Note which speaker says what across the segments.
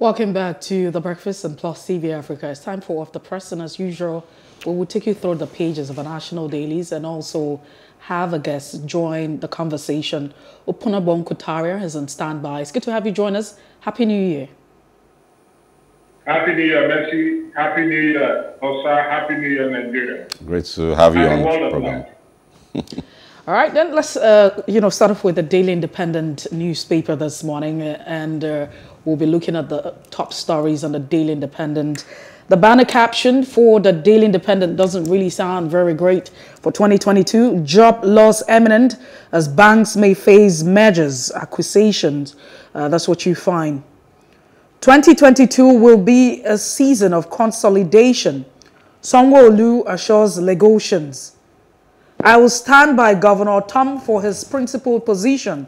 Speaker 1: Welcome back to The Breakfast and Plus TV Africa. It's time for Off the Press, and as usual, we will take you through the pages of our national dailies and also have a guest join the conversation. Opunabo Inko-Tariah is on standby. It's good to have you join us. Happy New Year.
Speaker 2: Happy New Year, Mercy. Happy New Year, Osa. Happy New Year, Nigeria.
Speaker 3: Great to have you on the program.
Speaker 1: All right, then let's uh, you know start off with the Daily Independent newspaper this morning, uh, and uh, we'll be looking at the top stories on the Daily Independent. The banner caption for the Daily Independent doesn't really sound very great for 2022. Job loss imminent as banks may face mergers, acquisitions. Uh, that's what you find. 2022 will be a season of consolidation. Sanwo-Olu assures Lagosians. I will stand by Governor Ortom for his principal position.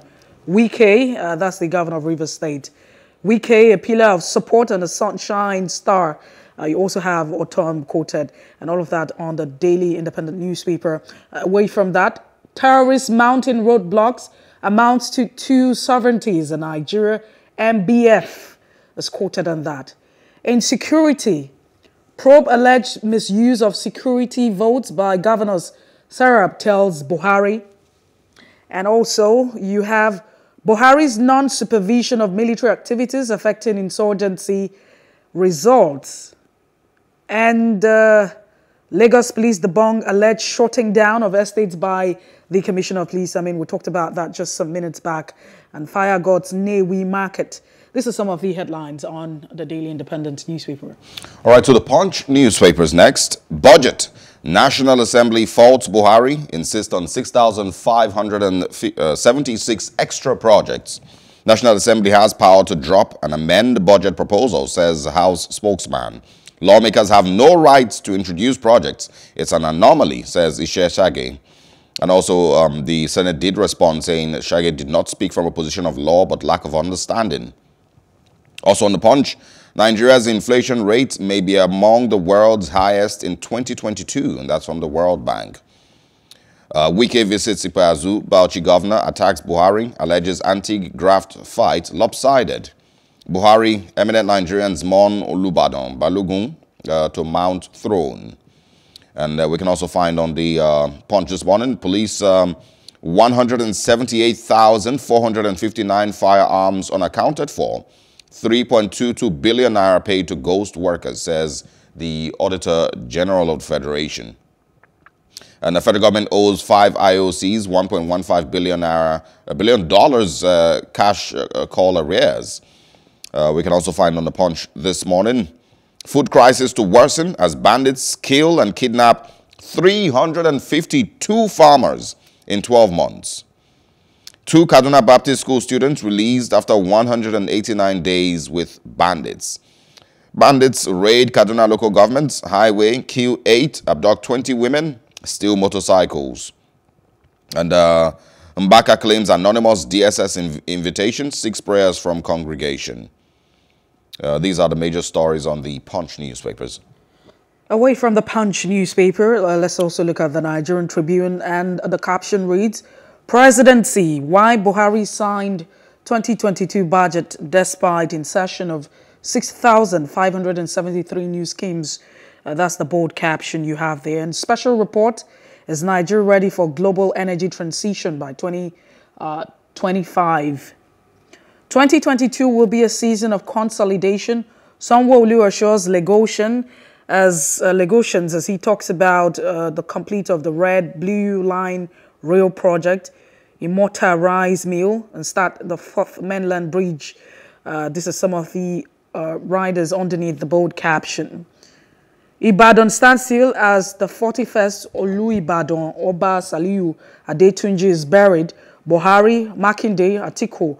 Speaker 1: Wike, uh, that's the governor of Rivers State. Wike, a pillar of support and a sunshine star. Uh, you also have Ortom quoted and all of that on the Daily Independent newspaper. Uh, away from that, terrorist mountain roadblocks amounts to two sovereignties in Nigeria MBF is quoted on that. Insecurity, probe alleged misuse of security votes by governors SERAP tells Buhari. And also, you have Buhari's non-supervision of military activities affecting insurgency results. And uh, Lagos police debunk alleged shutting down of estates by the Commissioner of Police. I mean, we talked about that just some minutes back. And Fire God's Nnewi Market. This is some of the headlines on the Daily Independent newspaper.
Speaker 3: All right, so the Punch newspapers next. Budget. National Assembly faults Buhari, insists on 6,576 extra projects. National Assembly has power to drop and amend budget proposals, says House spokesman. Lawmakers have no rights to introduce projects. It's an anomaly, says Itse Sagay. And also, um, the Senate did respond saying Sagay did not speak from a position of law but lack of understanding. Also on the punch, Nigeria's inflation rate may be among the world's highest in 2022, and that's from the World Bank. Uh, Wike visits Ikpeazu, Bauchi governor, attacks Buhari, alleges anti-graft fight lopsided. Buhari, eminent Nigerians mourn Olubadan, Balogun, uh, to mount throne. And uh, we can also find on the uh, punch this morning, police um, 178,459 firearms unaccounted for. 3.22 billion naira paid to ghost workers, says the Auditor General of the Federation. And the federal government owes five IOCs 1.15 billion naira, a billion dollars uh, cash uh, call arrears. Uh, we can also find on the punch this morning. Food crisis to worsen as bandits kill and kidnap 352 farmers in 12 months. Two Kaduna Baptist School students released after 189 days with bandits. Bandits raid Kaduna local government's highway, kill eight, abduct 20 women, steal motorcycles. And uh, Mbaka claims anonymous DSS inv invitation, six prayers from congregation. Uh, these are the major stories on the Punch newspapers.
Speaker 1: Away from the Punch newspaper, uh, let's also look at the Nigerian Tribune and the caption reads, Presidency, why Buhari signed 2022 budget despite insertion of 6,573 new schemes. Uh, that's the bold caption you have there. And special report, is Nigeria ready for global energy transition by 2025? Uh, 2022 will be a season of consolidation. Sanwo-Olu assures Lagosian as uh, Lagosians as he talks about uh, the complete of the red blue line rail project Imota Rice Mill and start the fourth mainland bridge. Uh, this is some of the uh, riders underneath the bold caption. Ibadan stands still as the 41st Olubadan Oba Saliu Adetunji is buried. Buhari, Makinde, Atiku,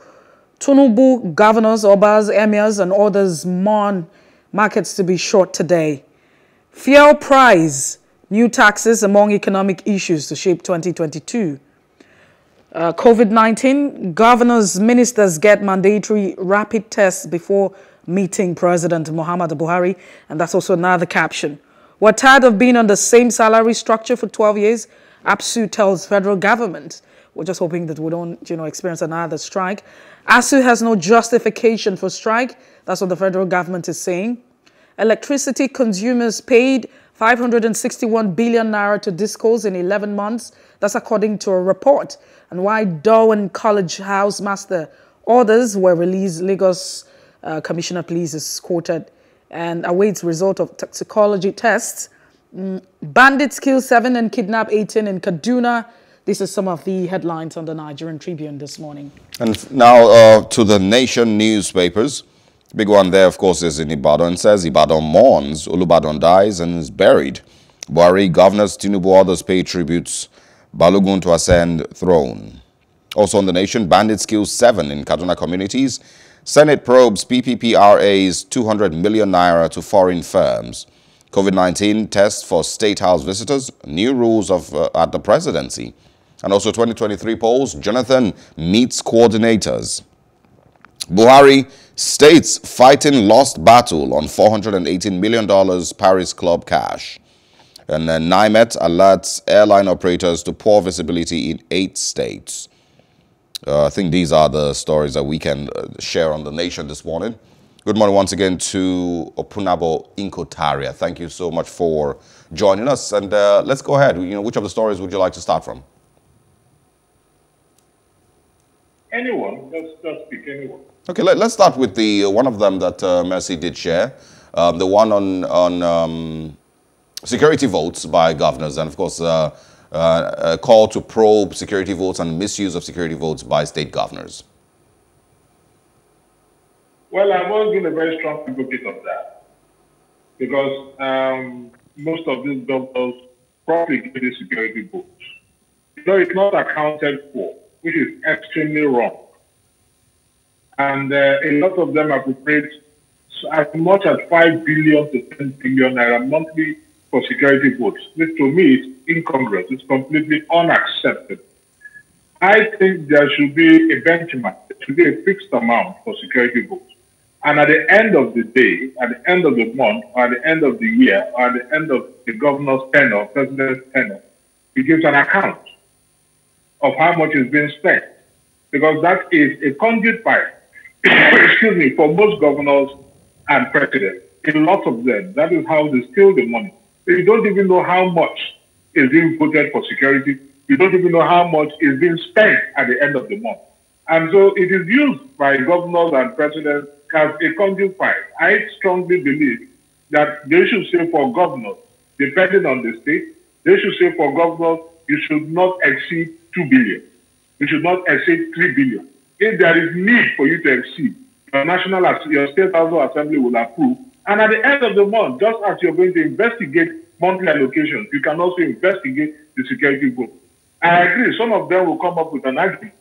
Speaker 1: Tinubu, governors, Obas, emirs, and others mourn markets to be short today. Fuel price, new taxes among economic issues to shape 2022. Uh, COVID-19, governors, ministers get mandatory rapid tests before meeting President Muhammad Buhari. And that's also another caption. We're tired of being on the same salary structure for 12 years, ASUU tells federal government. We're just hoping that we don't, you know, experience another strike. ASUU has no justification for strike. That's what the federal government is saying. Electricity consumers paid 561 billion naira to discos in 11 months. That's according to a report. And why Dowen College House Master orders were released, Lagos uh, Commissioner Police is quoted and awaits result of toxicology tests. Mm, bandits kill seven and kidnap 18 in Kaduna. This is some of the headlines on the Nigerian Tribune this morning.
Speaker 3: And now uh, to the nation newspapers. Big one there, of course, is in Ibadan. It says Ibadan mourns, Olubadan dies and is buried. Buhari, governors, Tinubu, others pay tributes. Balogun to ascend throne. Also on the nation, bandits kill seven in Kaduna communities. Senate probes PPPRA's 200 million naira to foreign firms. COVID-19 test for State House visitors, new rules of uh, at the presidency. And also 2023 polls, Jonathan meets coordinators. Buhari states fighting lost battle on $418 million Paris Club cash. And then NIMET alerts airline operators to poor visibility in eight states. Uh, I think these are the stories that we can uh, share on The Nation this morning. Good morning once again to Opunabo Inko-Tariah. Thank you so much for joining us. And uh, let's go ahead. You know, which of the stories would you like to start from?
Speaker 2: Anyone. Let's just pick anyone.
Speaker 3: Okay, let, us start with the uh, one of them that uh, Mercy did share, um, the one on on um, security votes by governors, and of course, uh, uh, a call to probe security votes and misuse of security votes by state governors.
Speaker 2: Well, I've always been a very strong advocate of that because um, most of these governors the security votes. So it's not accounted for, which is extremely wrong and uh, a lot of them appropriate as much as 5 billion to 10 billion naira monthly for security votes. This to me is incongruous. It's completely unacceptable. I think there should be a benchmark. There should be a fixed amount for security votes. And at the end of the day, at the end of the month, or at the end of the year, or at the end of the governor's tenure, president's tenure, he gives an account of how much is being spent. Because that is a conduit pipe excuse me, for most governors and presidents, in lots of them, that is how they steal the money. You don't even know how much is being voted for security. You don't even know how much is being spent at the end of the month. And so it is used by governors and presidents as a conduit file. I strongly believe that they should say for governors, depending on the state, they should say for governors, you should not exceed 2 billion. You should not exceed 3 billion if there is need for you to exceed, your national, your state house assembly will approve. And at the end of the month, just as you're going to investigate monthly allocations, you can also investigate the security vote. I agree. Some of them will come up with an argument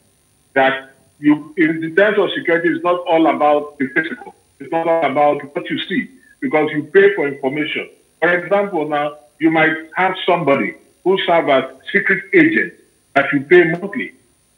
Speaker 2: that you, in terms of security, it's not all about the physical. It's not all about what you see because you pay for information. For example, now you might have somebody who serves as secret agent that you pay monthly,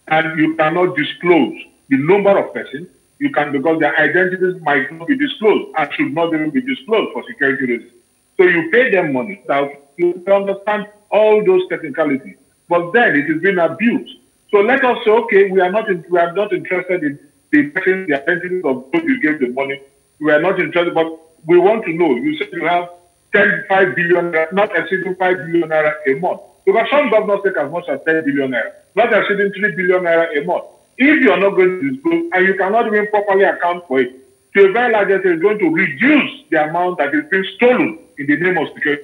Speaker 2: and you cannot disclose the number of persons you can because their identities might not be disclosed and should not even be disclosed for security reasons. So you pay them money Now, you understand all those technicalities. But then it is being abused. So let us say, okay, we are not in, we are not interested in the person, the identities of those you gave the money. We are not interested, but we want to know. You said you have 10, 5 billion, not exceeding 5 billion naira a month. Because some governors take as much as 10 billion naira, not exceeding 3 billion naira a month. If you are not going to disclose and you cannot even properly account for it, to a very large extent, it's going to reduce the amount that is being stolen in the name of security.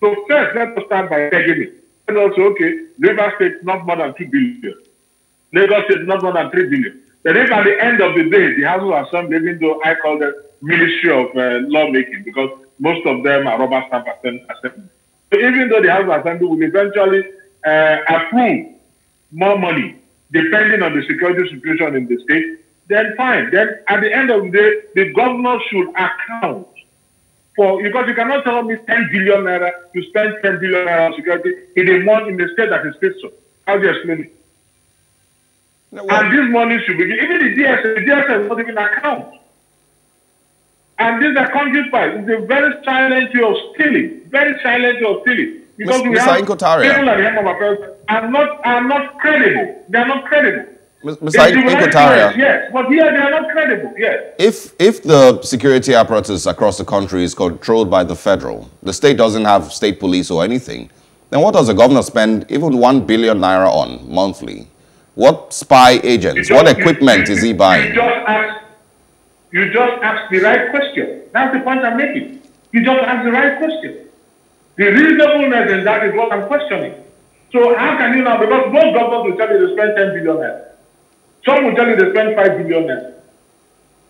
Speaker 2: So first, let us start by pegging it. Let us say, okay, River State not more than 2 billion. Lagos State not more than 3 billion. Then if at the end of the day, the House of Assembly, even though I call them Ministry of uh, Lawmaking, because most of them are rubber stamp assembly. So even though the House of Assembly will eventually uh, approve more money depending on the security situation in the state, then fine. Then at the end of the day, the governor should account for because you cannot tell me 10 billion naira, you spend 10 billion naira on security in a month in a state that is fiscal. How do you explain it? No, and this money should be even the DSS, the DSA DSS not even account. And these are conduit by it's a very silent way of stealing, very silent way of stealing. Because
Speaker 3: Mr.
Speaker 2: we have
Speaker 3: Inko-Tariah.
Speaker 2: people at the helm of affairs are not are not credible. They are not credible.
Speaker 3: Mr.
Speaker 2: They civilize
Speaker 3: Inko-Tariah,
Speaker 2: clients, Yes, but here they are not credible. Yes.
Speaker 3: if if the security apparatus across the country is controlled by the federal, the state doesn't have state police or anything, then what does the governor spend even one billion naira on monthly? What spy agents,
Speaker 2: You
Speaker 3: what equipment
Speaker 2: you-
Speaker 3: is he buying?
Speaker 2: You just ask. You just ask the right question. That's the point I'm making. You just ask the right question. The reasonableness in that is what I'm questioning. So how can you now? Because most governors will tell you they spend 10 billion naira. Some will tell you they spend 5 billion naira.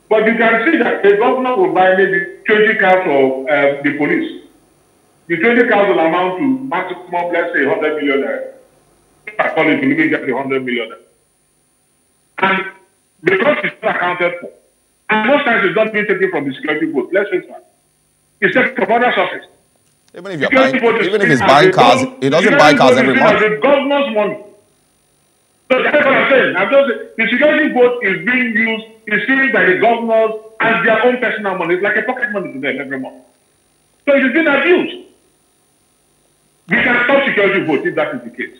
Speaker 2: But you can see that the governor will buy maybe 20 cars of uh, the police. The 20 cars will amount to maximum, let's say, 100 million naira. I call it, maybe get 100 million naira. And because it's not accounted for, and most times it's not being taken from the security board, let's face it, it's taken from other sources.
Speaker 3: Even if you're buying, even if he's buying cars, he doesn't buy cars every month.
Speaker 2: The governor's money. So that's what I'm saying. I'm just the security board is being used, is seen by the governors as their own personal money. It's like a pocket money to them every month. So it is being abused. We can stop security vote if that is the case.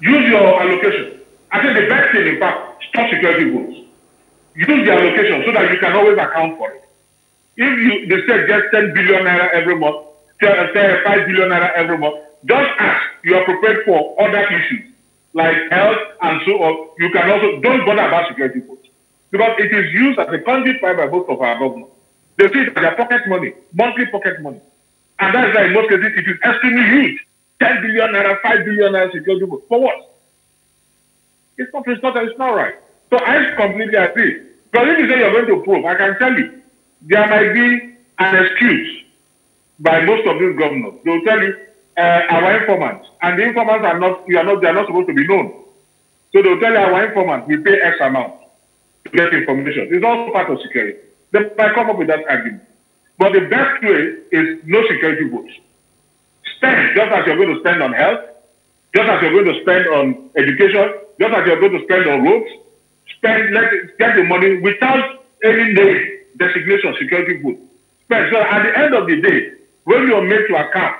Speaker 2: Use your allocation. I think the best thing, in fact, stop security votes. Use the allocation so that you can always account for it. If you the state gets 10 billion naira every month, 5 billion naira every month, just ask you are prepared for other issues like health and so on. You can also don't bother about security votes because it is used as a conduit by most of our government. They see it as their pocket money, monthly pocket money. And that's why in most cases it is extremely huge. 10 billion naira, 5 billion naira security vote. For what? It's not, it's not, it's not right. So I completely agree. Because if you say you're going to prove, I can tell you, there might be an excuse by most of these governors. They'll tell you, uh, our informants, and the informants are not, you are not, they are not supposed to be known. So they'll tell you, our informants, we pay X amount to get information. It's also part of security. They might come up with that argument. But the best way is no security votes. Spend just as you're going to spend on health, just as you're going to spend on education, just as you're going to spend on roads, spend, let it, get the money without any name, designation, security vote. Spend. So at the end of the day, when you're made to account,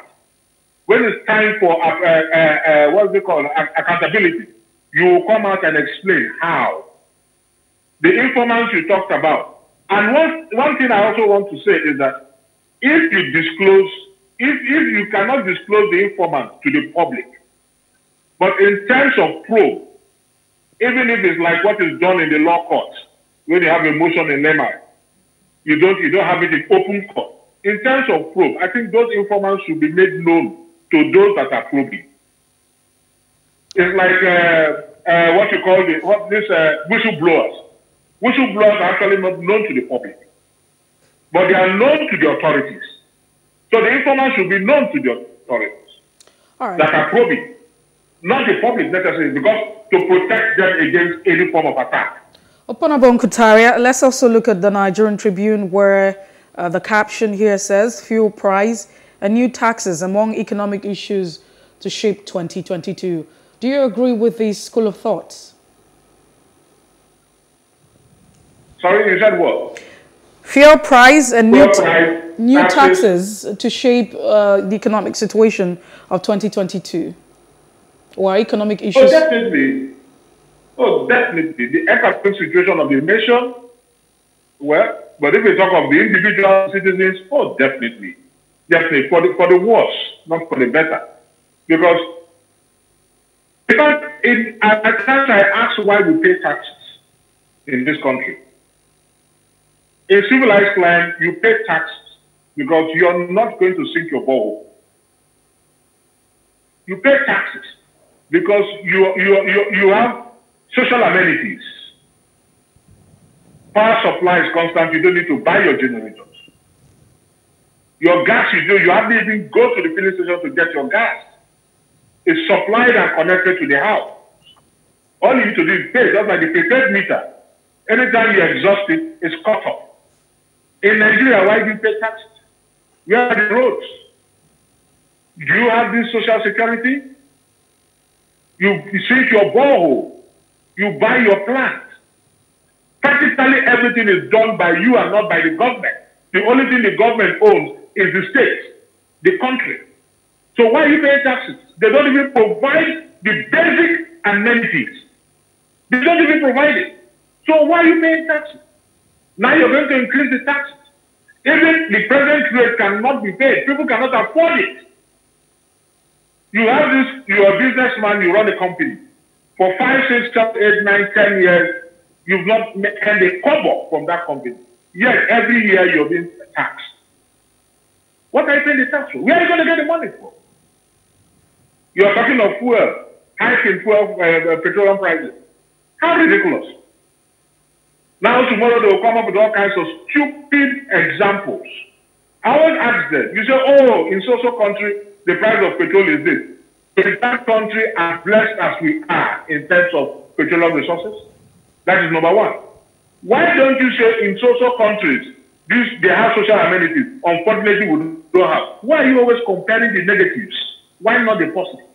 Speaker 2: when it's time for uh, uh, uh, what's it called Ac- accountability, you will come out and explain how. The informants you talked about, and one one thing I also want to say is that if you disclose, if if you cannot disclose the informant to the public, but in terms of probe, even if it's like what is done in the law courts, when you have a motion in lemma, you don't you don't have it in open court. In terms of probe, I think those informants should be made known to those that are probing. It's like uh, uh, what you call the what this uh, whistleblowers. Whistleblowers are actually not known to the public, but they are known to the authorities. So the informants should be known to the authorities
Speaker 1: All right.
Speaker 2: that are probing, not the public necessarily, because to protect them against any form of attack.
Speaker 1: Opunabo Inko-Tariah, let's also look at the Nigerian Tribune where uh, the caption here says fuel price and new taxes among economic issues to shape 2022. Do you agree with this school of thoughts?
Speaker 2: Sorry, you said what?
Speaker 1: Fuel price and new,
Speaker 2: price,
Speaker 1: new
Speaker 2: taxes.
Speaker 1: taxes to shape uh, the economic situation of 2022 or economic issues.
Speaker 2: Oh,
Speaker 1: issues.
Speaker 2: definitely. Oh, definitely. The economic situation of the nation, well, but if we talk of the individual citizens, oh, definitely. Definitely. For the, for the worse, not for the better. Because, because in, at times I ask why we pay taxes in this country. In civilized land, you pay taxes because you're not going to sink your borehole. You pay taxes because you, you, you, you have social amenities. Power supply is constant. You don't need to buy your generators. Your gas, you do. You hardly even go to the filling station to get your gas. It's supplied and connected to the house. All you need to do is pay, just like the prepaid meter. Anytime you exhaust it, it's cut off. In Nigeria, why do you pay taxes? Where are the roads? Do you have this social security? You, you sink your borehole. You buy your plant. Practically everything is done by you and not by the government. The only thing the government owns is the state, the country. So why are you paying taxes? They don't even provide the basic amenities. They don't even provide it. So why are you paying taxes? Now you're going to increase the taxes. Even the present rate cannot be paid. People cannot afford it. You have this, you're a businessman, you run a company. For five, six, seven, eight, nine, ten years, you've not earned a kobo from that company. Yet every year you're being taxed. What are you paying the tax for? Where are you going to get the money from? You're talking of fuel, hiking fuel, uh, petroleum prices. How ridiculous. Now tomorrow they will come up with all kinds of stupid examples. I always ask them, you say, oh, in social country, the price of petrol is this. In that country, as blessed as we are in terms of petroleum resources, that is number one. Why don't you say in social countries, this, they have social amenities, unfortunately we don't have. Why are you always comparing the negatives? Why not the positives?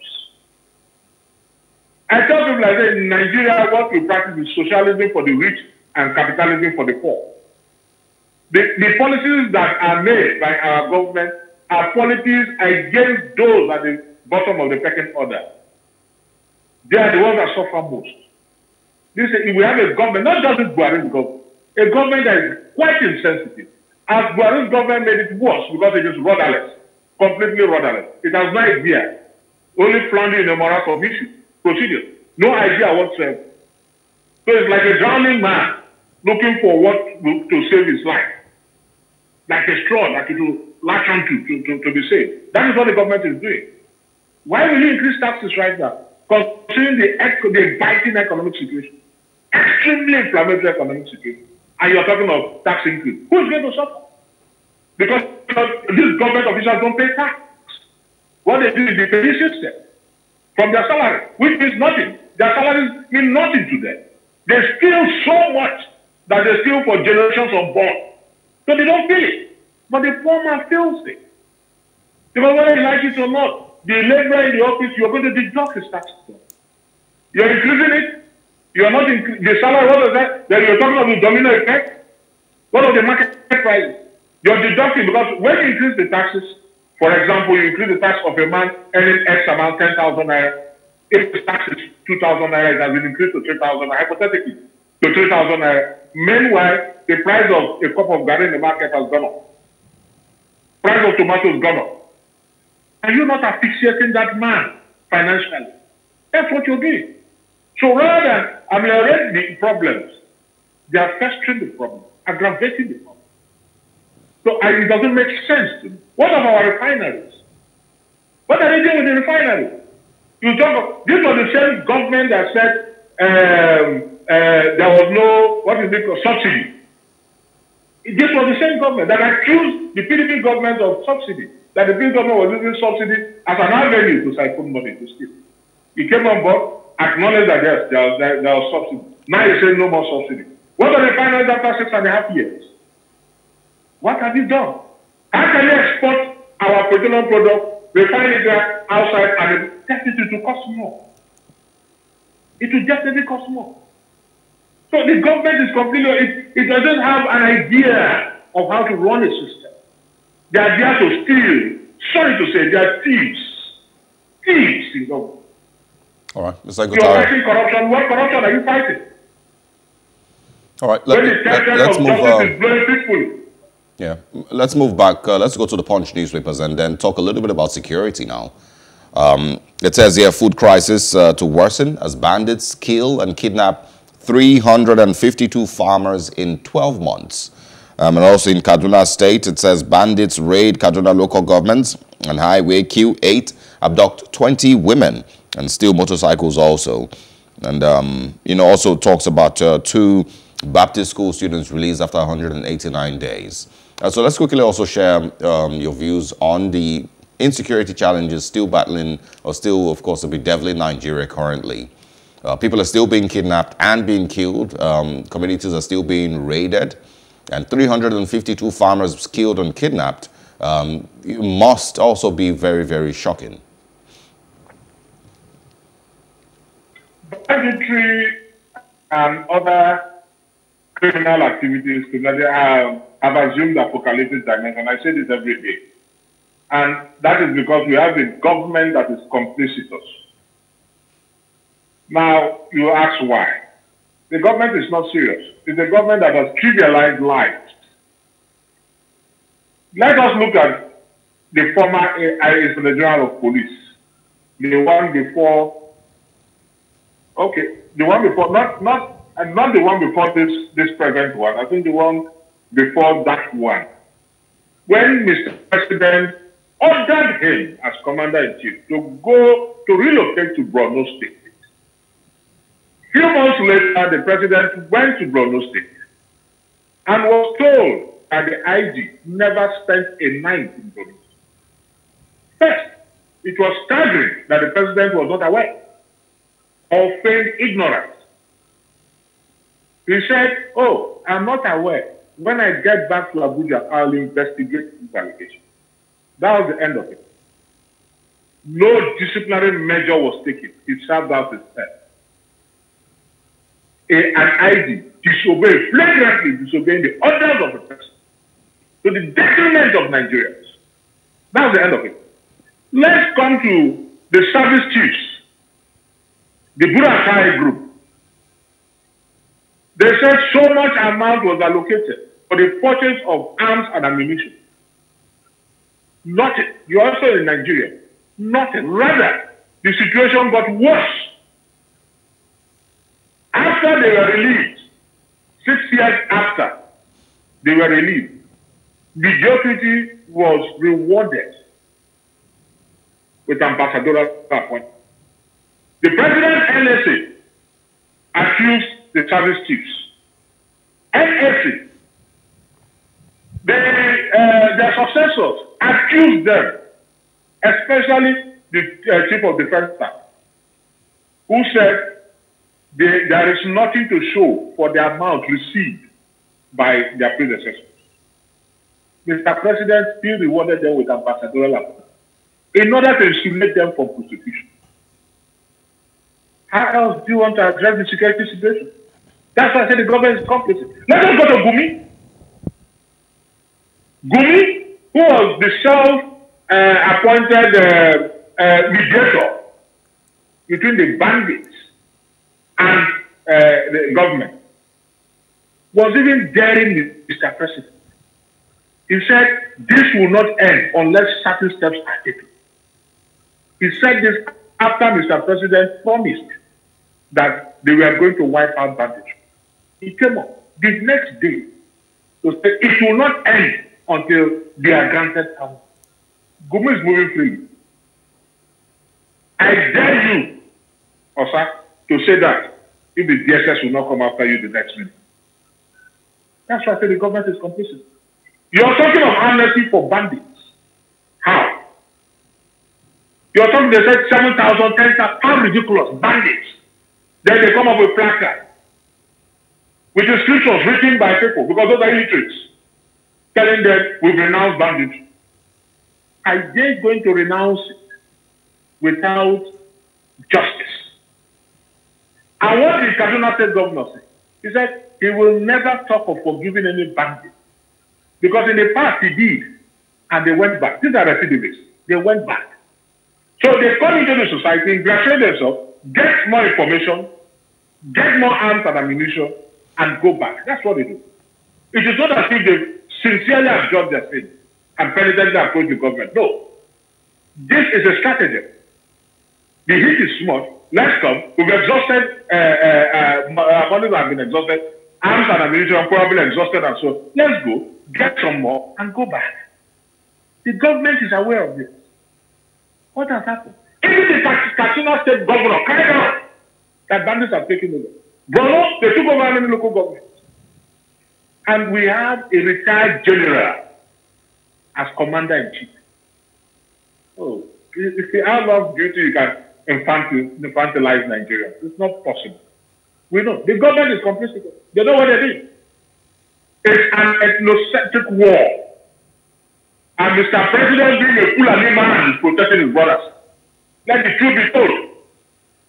Speaker 2: I tell people like that in Nigeria, what we practice is socialism for the rich and capitalism for the poor. The, the policies that are made by our government are policies against those at the bottom of the pecking order. They are the ones that suffer most. This, we have a government, not just Buhari's government, a government that is quite insensitive. As Buhari's government made it worse because it is rudderless, completely rudderless. It has no idea, only floundering in a moral of procedure, no idea whatsoever. So it's like a drowning man looking for what to save his life, like a straw it will latch onto to, to, to be saved. That is what the government is doing. Why will you increase taxes right now? Considering the, the biting economic situation, extremely inflammatory economic situation and you're talking of tax increase. Who's going to suffer? Because these government officials don't pay tax. What they do is they pay the system from their salary, which means nothing. Their salaries mean nothing to them. They steal so much that they steal for generations of unborn. So they don't feel it. But the poor man feels it. Because whether you like it or not, the labor in the office, you're going to deduct his taxes. You're increasing it, you are not in the salary, what is that? Then you're talking about the domino effect. What of the market price? You're deducting because when you increase the taxes, for example, you increase the tax of a man earning X amount, 10,000 naira. If the tax is 2,000 naira, it has been increased to 3,000 hypothetically, to 3,000 naira. Meanwhile, the price of a cup of garri in the market has gone up. Price of tomatoes gone up. Are you not asphyxiating that man financially? That's what you're doing. So rather than ameliorating the problems, they are festering the problem, aggravating the problem. So it doesn't make sense to me. What about our refineries? What are they doing with the refineries? You talk. This was the same government that said um, uh, there was no what is it called subsidy. This was the same government that accused the PDP government of subsidy. That the PDP government was using subsidy as an avenue to siphon money to steal. He came on board acknowledged that yes, there was, there, there was subsidy. Now you say no more subsidy. What are the finance after six and a half years? What have you done? How can you export our petroleum product, refine it outside, and test it to cost more? It will definitely cost more. So the government is completely, it, it doesn't have an idea of how to run a system. They are there to steal. Sorry to say, they are thieves. Thieves in government.
Speaker 3: All right, Mr.
Speaker 2: You're fighting corruption. What corruption are you fighting?
Speaker 3: All right, let, let, us move. Uh, yeah, let's move back. Uh, let's go to the Punch newspapers and then talk a little bit about security now. Um, it says here food crisis uh, to worsen as bandits kill and kidnap 352 farmers in 12 months. Um, and also in Kaduna State, it says bandits raid Kaduna local governments and Highway Q8 abduct 20 women and steal motorcycles also. And, um, you know, also talks about uh, two Baptist school students released after 189 days. Uh, so let's quickly also share um, your views on the insecurity challenges still battling or still, of course, bedeviling Nigeria currently. Uh, people are still being kidnapped and being killed. Um, communities are still being raided. And 352 farmers killed and kidnapped um, must also be very, very shocking.
Speaker 2: Banditry and other criminal activities have, have assumed apocalyptic dimension. I say this every day. And that is because we have a government that is complicitous. Now, you ask why. The government is not serious. It's a government that has trivialized lives. Let us look at the former Inspector General of Police, the one before, okay, the one before, not not and not the one before this this present one. I think the one before that one. When Mr. President ordered him as commander in chief to go to relocate to Borno State. Few months later, the president went to Borno State and was told that the IG never spent a night in Borno. First, it was staggering that the president was not aware or feigned ignorance. He said, Oh, I'm not aware. When I get back to Abuja, I'll investigate this allegation. That was the end of it. No disciplinary measure was taken. He served out his An ID disobeyed, flagrantly disobeying the orders of the person to the detriment of Nigerians. That was the end of it. Let's come to the service chiefs, the Buratai group. They said so much amount was allocated for the purchase of arms and ammunition. Nothing. You're also in Nigeria. Nothing. Rather, the situation got worse. After they were released, six years after they were released, the deputy was rewarded with ambassadorial appointment. The president NSA accused the service chiefs. NSA, they, uh, their successors accused them, especially the uh, chief of defense staff, who said they, there is nothing to show for the amount received by their predecessors. Mr. President still rewarded them with ambassadorial appointment in order to insulate them from prosecution. How else do you want to address the security situation? That's why I said the government is complicit. Let us go to Gumi. Gumi, who was the self-appointed uh, uh, mediator between the bandits and uh, the government, was even daring Mr. President. He said, this will not end unless certain steps are taken. He said this after Mr. President promised that they were going to wipe out banditry. He came up the next day to say it will not end until they are granted power. Gumi is moving freely. I dare you, Osa, to say that if the DSS will not come after you the next minute. That's why I say the government is complicit. You're talking of amnesty for bandits. How? You're talking, they said 7,000, 10,000. How ridiculous. Bandits. Then they come up with a placard with inscriptions written by people because those are illiterates telling them we've renounced bandits. Are they going to renounce it without justice? And what did Kaduna State Governor say? He said he will never talk of forgiving any bandit. Because in the past he did, and they went back. These are recidivists. They went back. So they come into the society, ingratiate themselves, get more information, get more arms and ammunition, and go back. That's what they do. It is not as if they sincerely absorb their sin and penitently approach the government. No. This is a strategy. The heat is small. Let's come. We've exhausted, uh, uh, uh, money have been exhausted, arms and ammunition probably exhausted and so let's go, get some more, and go back. The government is aware of this. What has happened? Even the Katsina state governor carried out that bandits have taken over. Borno, they took over many local governments. And we have a retired general as commander in chief. Oh, you have love duty, you can infantilize Nigeria. It's not possible. We know. The government is complicit. They know what they're doing. It's an ethnocentric war. And Mr. President being a Fulani man is protecting his brothers. Let the truth be told.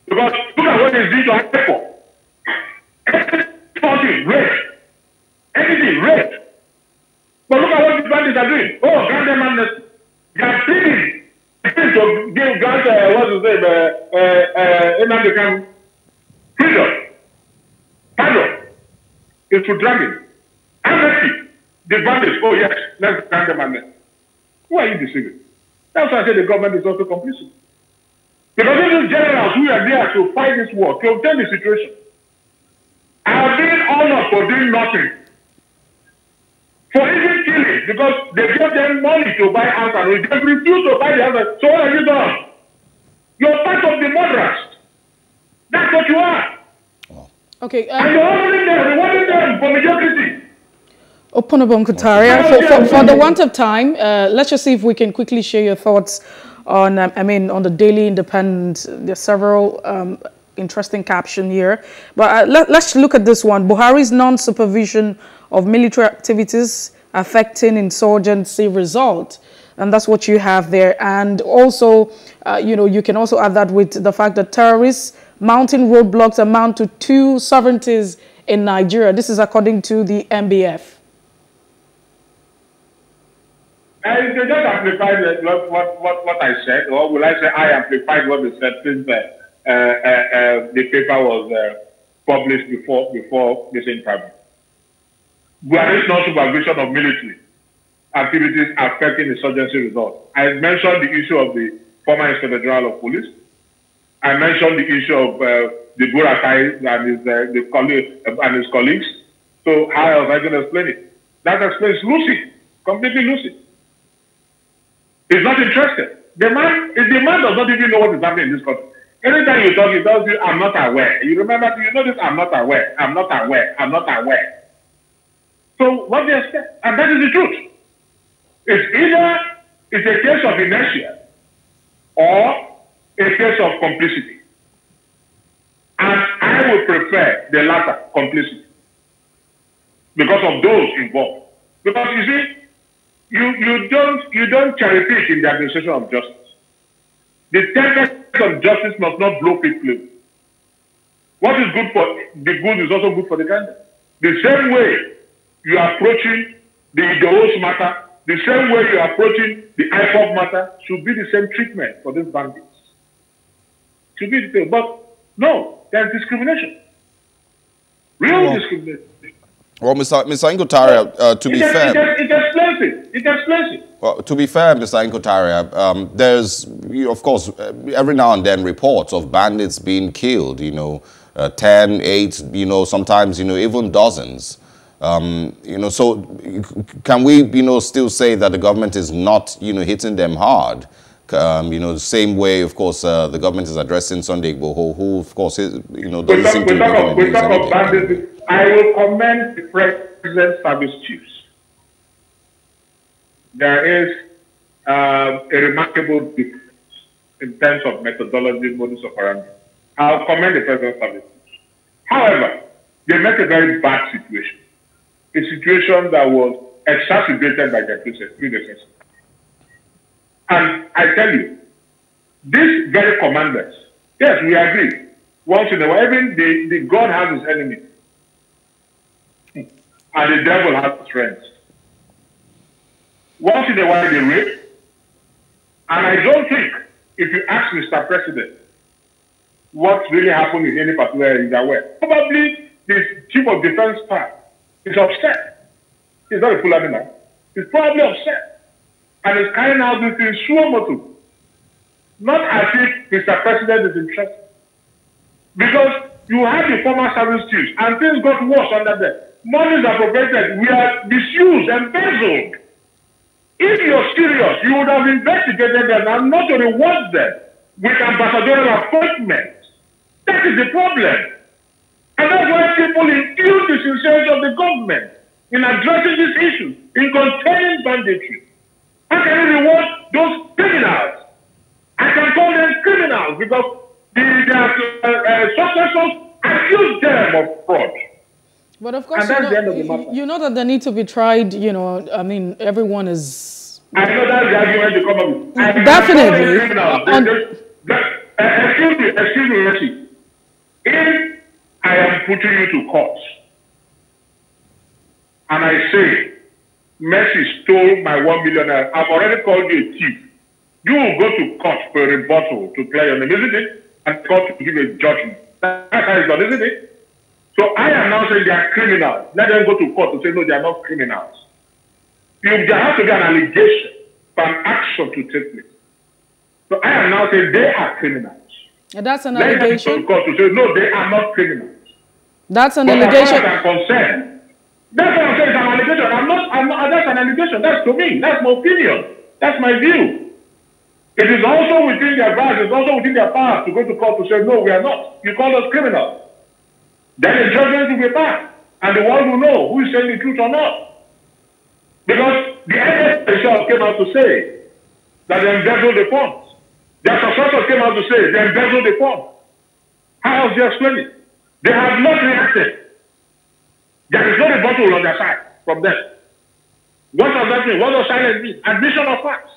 Speaker 2: Because look at what he's doing to Adepo. Anything, rape. Anything, rape. But look at what the bandits are doing. Oh, grant them amnesty. They are to give God uh, what to say, uh, uh, uh, freedom, pardon, is to drag it. Amnesty, the bandits, oh yes, let's drag them and then. Who are you deceiving? That's why I say the government is also complicit. Because these generals who are there to fight this war, to obtain the situation, are being honored for doing nothing. For even killing, because they gave them money to buy arms and they refuse to buy the arms. So what have you done? You're part of the murderers. That's what you are.
Speaker 1: Okay.
Speaker 2: And
Speaker 1: Uh,
Speaker 2: you're honoring them, rewarding them for mediocrity.
Speaker 1: Opunabo Inko-Tariah, for, for, for the want of time, uh, let's just see if we can quickly share your thoughts on, um, I mean, on the Daily Independent. There's several um, interesting caption here. But uh, let, let's look at this one. Buhari's non-supervision of military activities affecting insurgency result. And that's what you have there. And also, uh, you know, you can also add that with the fact that terrorists mounting roadblocks amount to two sovereignties in Nigeria. This is according to the MBF.
Speaker 2: And they just amplified uh, what, what, what, I said, or will I say I amplified what they said since uh, uh, uh, uh, the paper was uh, published before before this interview. No supervision of military activities affecting insurgency results. I mentioned the issue of the former Inspector General of Police. I mentioned the issue of uh, the Buratai and his, uh, the uh, and his colleagues. So how else I can explain it? That explains Lucy, completely Lucy. He's not interested. The man, the man does not even know what is happening in this country. Anytime you talk, he tells you, I'm not aware. You remember, you know this, I'm not aware, I'm not aware, I'm not aware. So what you expect? And that is the truth. It's either it's a case of inertia or a case of complicity. And I would prefer the latter, complicity, because of those involved. Because you see, you, you don't you don't cherry pick in the administration of justice. The tempest of justice must not blow people. What is good for the good is also good for the gander. The same way you are approaching the Idoos matter, the same way you are approaching the IPOB matter should be the same treatment for these bandits. Should be the same. But no, there's discrimination. Real
Speaker 3: Well,
Speaker 2: discrimination.
Speaker 3: Well, Mr. Mr. Inko-Tariah, uh, to
Speaker 2: It,
Speaker 3: be
Speaker 2: ex-
Speaker 3: fair,
Speaker 2: it, ex- it explains it. It explains it.
Speaker 3: Well, to be fair, Mr. Inko-Tariah, um, there's, of course, uh, every now and then reports of bandits being killed, you know, uh, 10, 8, you know, sometimes, you know, even dozens. Um, you know, so can we, you know, still say that the government is not, you know, hitting them hard? Um, you know, the same way, of course, uh, the government is addressing Sunday Igboho, who, of course, is, you know, doesn't
Speaker 2: talk,
Speaker 3: seem to be
Speaker 2: of,
Speaker 3: the
Speaker 2: we
Speaker 3: news
Speaker 2: talk of
Speaker 3: anything.
Speaker 2: I will commend the president's service chiefs. There is uh, a remarkable difference in terms of methodology, modus operandi. I'll commend the president's service chiefs. However, they met a very bad situation, a situation that was exacerbated by their predecessors. And I tell you, these very commanders, yes, we agree. Once in a while, even the, the God has his enemies. Hmm. And the devil has his friends. Once in a while, they rape. And I don't think, if you ask Mr. President, what really happened in any particular area. Probably the chief of defense staff is upset. He's not a Fulani man. He's probably upset. And he's carrying out this thing suo. Not as if Mr. President is interested. Because you have the former service chiefs and things got worse under them. Monies appropriated, we are misused, embezzled. If you're serious, you would have investigated them and not to reward them with ambassadorial appointments. That is the problem. And that's why people impugn the sincerity of the government in addressing this issue, in containing banditry. How can you reward those criminals? I can call them criminals because the, their uh, uh, successors accuse them of fraud.
Speaker 1: But of course, you
Speaker 2: the
Speaker 1: know, you, you know that they need to be tried. You know, I mean, everyone is.
Speaker 2: I know that's the argument you come up with. I
Speaker 1: Definitely.
Speaker 2: call them criminals. They
Speaker 1: On-
Speaker 2: just- that- excuse me, excuse me. If I am putting you to court and I say Mercy stole my one million, I've already called you a thief. You will go to court for a rebuttal to clear your name, isn't it? and court to give a judgment. That's how it's done, isn't it? So I am now saying they are criminals. Let them go to court to say, no, they are not criminals. You, there has to be an allegation for an action to take place. So I am now saying they are criminals.
Speaker 1: And that's an
Speaker 2: Let
Speaker 1: allegation.
Speaker 2: court to say, no, they are not criminals.
Speaker 1: That's an
Speaker 2: But as far
Speaker 1: allegation.
Speaker 2: as I'm concerned, that's what I'm saying. It's an allegation. I'm not. I'm not. That's an allegation. That's to me. That's my opinion. That's my view. It is also within their rights. It's also within their power to go to court to say no, we are not. You call us criminals. Then the judgment will be passed, and the world will know who is saying the truth or not. Because the NSA came out to say that they embezzled the funds. Their successors came out to say they embezzled the funds. How else do you explain it? They have not reacted. There is no rebuttal on their side from them. What does that mean? What does silence mean? Admission of facts.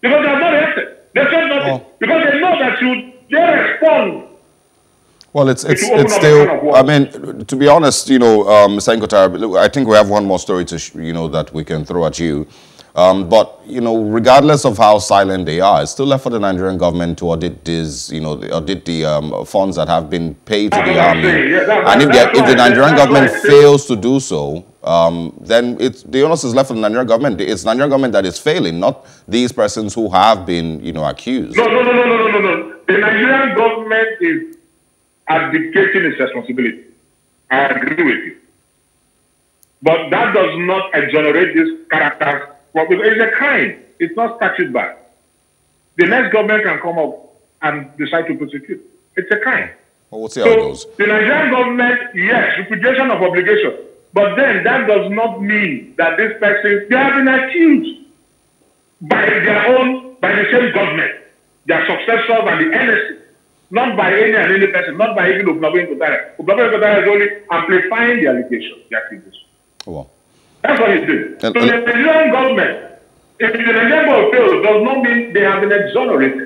Speaker 2: Because they have not reacted. They said nothing.
Speaker 3: Oh.
Speaker 2: Because they know that you they respond.
Speaker 3: Well, it's it's it's still. I mean, to be honest, you know, um, Mr. Inko-Tariah, I think we have one more story to you know that we can throw at you. Um, but you know, regardless of how silent they are, it's still left for the Nigerian government to audit this, you know, the- audit the um, funds that have been paid to the army. And if, if the Nigerian government fails to do so, um, then it's the onus is left for the Nigerian government. It's Nigerian government that is failing, not these persons who have been, you know, accused.
Speaker 2: No, no, no, no, no, no, no, no. The Nigerian government is abdicating its responsibility. I agree with you. But that does not exonerate these characters. Well, because it's a crime. It's not statute backed. The next government can come up and decide to prosecute. It's a crime.
Speaker 3: Well, we'll see how it
Speaker 2: So
Speaker 3: goes.
Speaker 2: the Nigerian government, yes, repudiation of obligation. But then that does not mean that this person, they have been accused by their own, by the same government, their successors and the NSC, not by any and any person, not by even Opunabo Inko-Tariah. Opunabo Inko-Tariah is only amplifying the allegation, the accusation.
Speaker 3: Oh, well,
Speaker 2: That's what he's doing. So
Speaker 3: And-
Speaker 2: the
Speaker 3: and-
Speaker 2: Nigerian government, if the Nigerian government fails, does not mean they have been exonerated.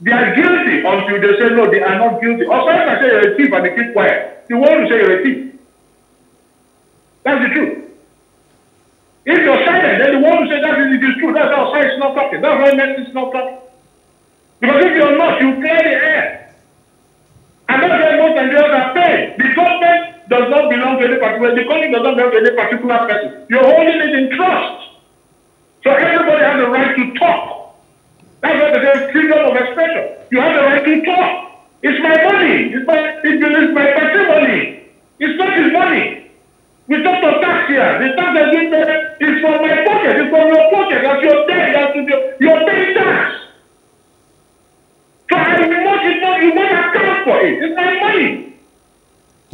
Speaker 2: They are guilty until they say no, they are not guilty. Or someone can say you're a thief and they keep quiet. The one will say you're a thief. That's the truth. If you're silent, then the one who say that is it is true. That's how science is not talking. That's why medicine is not talking. Because if you're not, you clear the air. And that's why most Nigerians are any particular, the country does not belong to any particular person. You're holding it in trust. So everybody has the right to talk. That's why they say freedom of expression. You have the right to talk. It's my money. It's my, it is my patrimony. It's not his money. We talk to tax here. The tax that we pay is from my pocket. It's from your pocket. That's your debt. That's your, you're paying tax. So I must, you must, you must account for it. It's my money.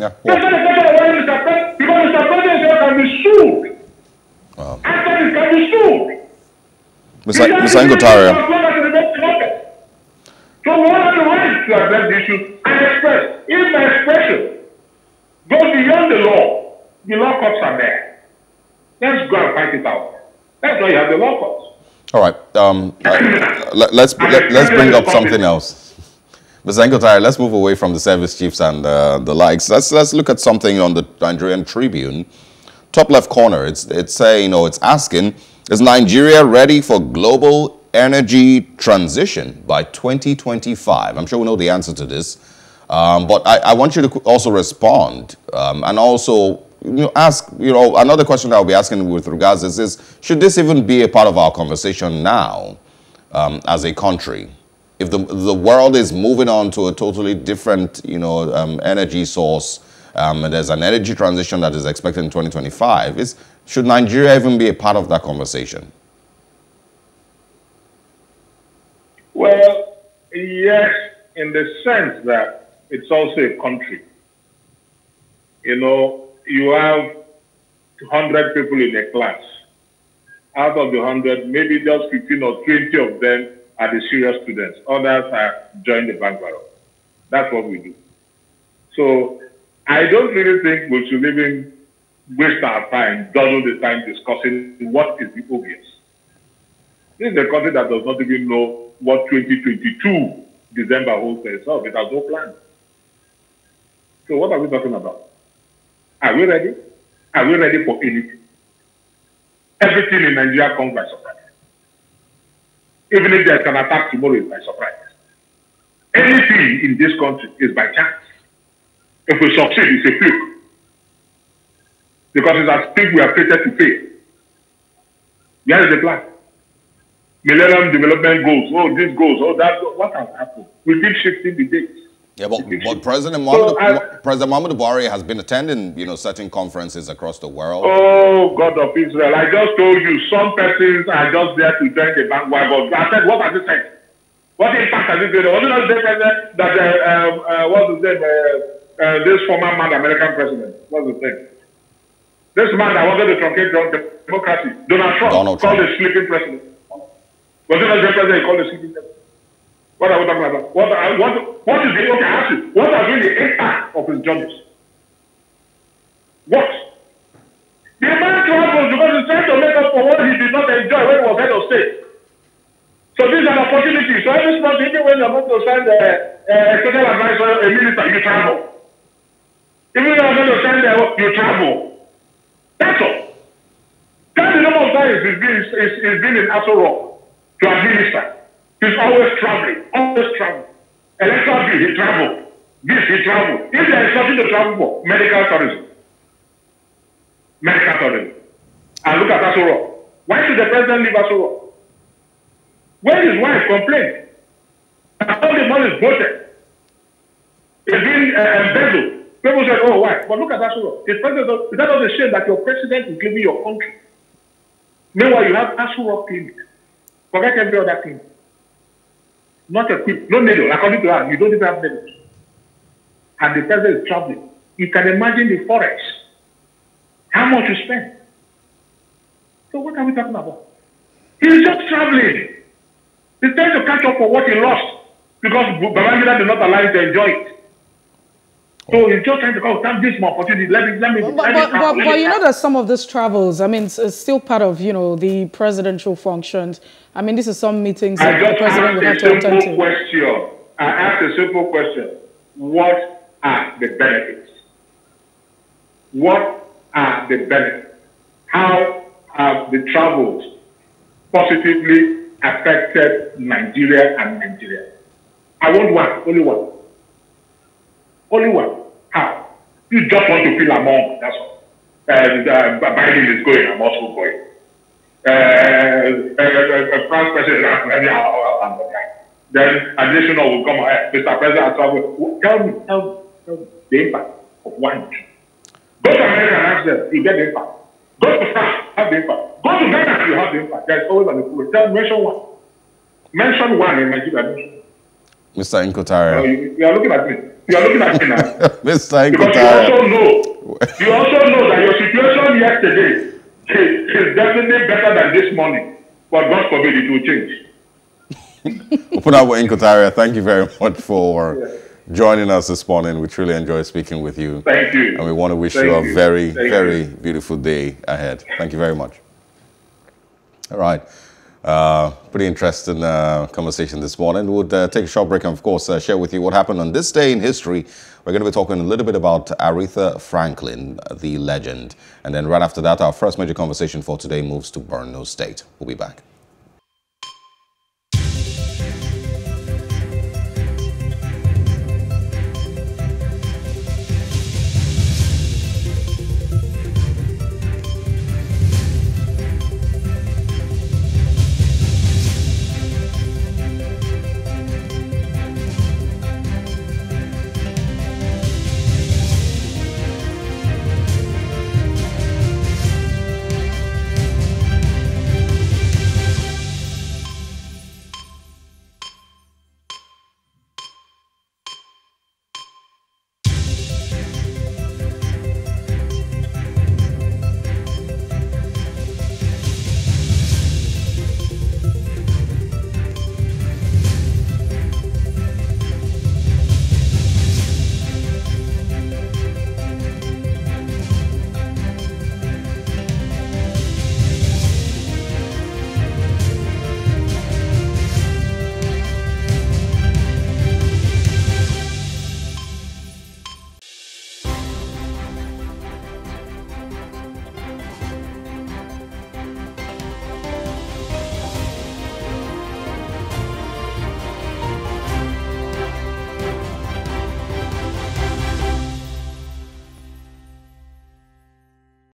Speaker 3: Yeah.
Speaker 2: That's not the whether Mr. President, because Mr. President can be sued.
Speaker 3: Wow.
Speaker 2: Can be sued.
Speaker 3: Mr. Mr. Inko-Tariah.
Speaker 2: So we have the right to address the issue and express. If my expression goes beyond the law, the law courts are there. Let's go and fight it out. That's why you have the law courts.
Speaker 3: All right. Um, uh, let, let's let, let's bring up something else. Mr. Inko-Tariah, let's move away from the service chiefs and uh, the likes. Let's let's look at something on the Nigerian Tribune, top left corner. It's it's saying, you know, it's asking, is Nigeria ready for global energy transition by 2025? I'm sure we know the answer to this, um, but I, I want you to also respond um, and also you know, ask, you know, another question that I'll be asking with regards is, is should this even be a part of our conversation now um, as a country? If the, the world is moving on to a totally different, you know, um, energy source, um, and there's an energy transition that is expected in 2025, is, should Nigeria even be a part of that conversation?
Speaker 2: Well, yes, in the sense that it's also a country. You know, you have 100 people in a class. Out of the 100, maybe just 15 or 20 of them are the serious students. Others are joined the bank barrel. That's what we do. So I don't really think we should even waste our time, double the time discussing what is the obvious. This is a country that does not even know what 2022 December holds for itself. It has no plan. So what are we talking about? Are we ready? Are we ready for anything? Everything in Nigeria comes by surprise. Even if there's an attack tomorrow, it's by surprise. Anything in this country is by chance. If we succeed, it's a fluke. Because it's as if we are created to fail. Here is the plan. Millennium Development Goals. Oh, this goes. Oh, that. What has happened? We keep shifting the dates.
Speaker 3: Yeah, but, but President Muhammad, so President Muhammad Buhari has been attending, you know, certain conferences across the world.
Speaker 2: Oh, God of Israel! I just told you, some persons are just there to join the bandwagon. I said, what has it said? What impact has it made? Was it not the president that uh, uh, uh, what's his name? Uh, uh, this former man, American president. What's the thing? This man that wanted to truncate democracy, Donald Trump, Donald Trump. called a sleeping president. Was it not the president called a sleeping president? What are talking about? What, uh, what, what is the, okay, ask you, what has been the impact of his journeys? What? The man travels because he's trying to make up for what he did not enjoy when he was head of state. So this is an opportunity. So every month, even when you're going to send a, a special advisor, a minister, you travel. Even when you're going to send a, you travel. That's all. That's the number of times he's been, he's, he's been in Aso Rock to administer. He's always traveling, always traveling. Electoral bill, he travel. This, he travel. If there is something to travel for, medical tourism. Medical tourism. And look at Aso Rock. Why should the president leave Aso Rock? When his wife complained, all the money is voted. It's been uh, embezzled. People said, oh, why? But look at Aso Rock. Is that not a shame that your president is giving your country? Meanwhile, you have Aso Rock clinic. Forget every other thing not equipped, no needle. According to her, you don't even have needles. And the person is traveling. You can imagine the forest. How much you spend. So what are we talking about? He's just traveling. He's trying to catch up for what he lost because Babangida did not allow him to enjoy it. So he's just trying to go, thank this more opportunity. Let me, let me. But,
Speaker 1: let but, but, but you know that some of these travels, I mean, it's, it's, still part of, you know, the presidential functions. I mean, this is some meetings that the president would have to attend to.
Speaker 2: Question. I asked a simple question. What are the benefits? What are the benefits? How have the travels positively affected Nigeria and Nigeria? I want one, only one. Only one. How? You just want to feel among, that's all. And uh, Biden is going, I'm also going. Uh, uh, uh, France president, I'm Then additional will come ahead. Mr. President, tell me, tell me, tell me the impact of one. Go to America and ask them, you get the impact. Go to France, have the impact. Go to Ghana, you have the impact. There's always an improvement. Tell mention one. Mention one in Nigeria.
Speaker 3: Mr. Inko-Tariah.
Speaker 2: No, you, you are looking at me. You are looking at me now.
Speaker 3: Mr.
Speaker 2: Because you also know, you also know that your situation yesterday is, is definitely better than this morning. But God forbid it will change.
Speaker 3: With Inko-Tariah. Thank you very much for yeah. joining us this morning. We truly enjoy speaking with you.
Speaker 2: Thank you.
Speaker 3: And we want to wish Thank you a you. very, Thank very you. beautiful day ahead. Thank you very much. All right. Uh, pretty interesting uh, conversation this morning. We'll uh, take a short break and, of course, uh, share with you what happened on this day in history. We're going to be talking a little bit about Aretha Franklin, the legend. And then right after that, our first major conversation for today moves to Borno State. We'll be back.